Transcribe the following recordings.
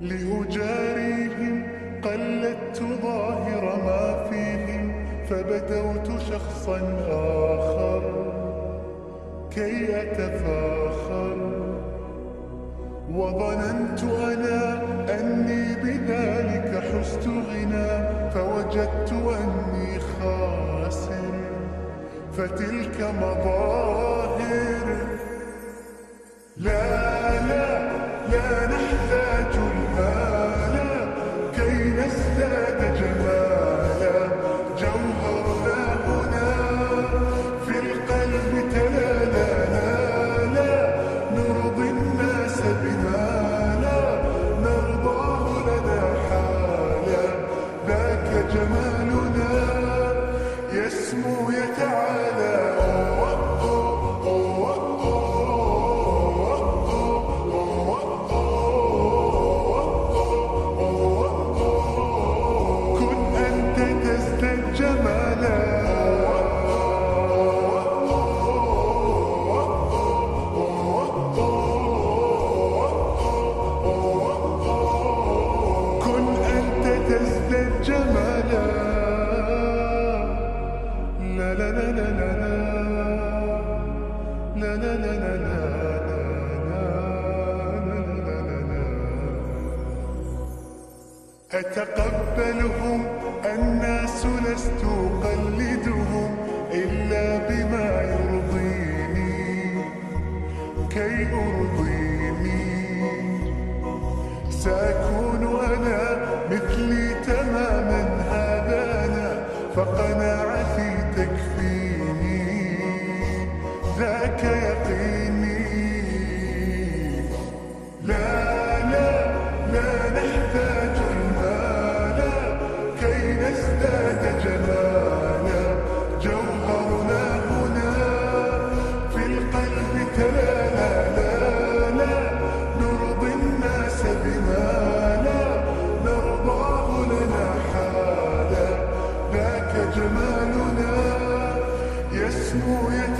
لأجاريهم قلدت ظاهر ما فيهم فبدوت شخصا آخر كي أتفاخر. وظننت أنا أني بذلك حزت غنى فوجدت أني خاسر فتلك مضار أتقبلهم الناس لست أقلدهم إلا بما يرضيني كي أرضيني. سأكون أنا مثلي تماما هذا أنا فقناعتي تكفيني. ذاك يقين Yes, no.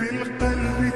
في القلب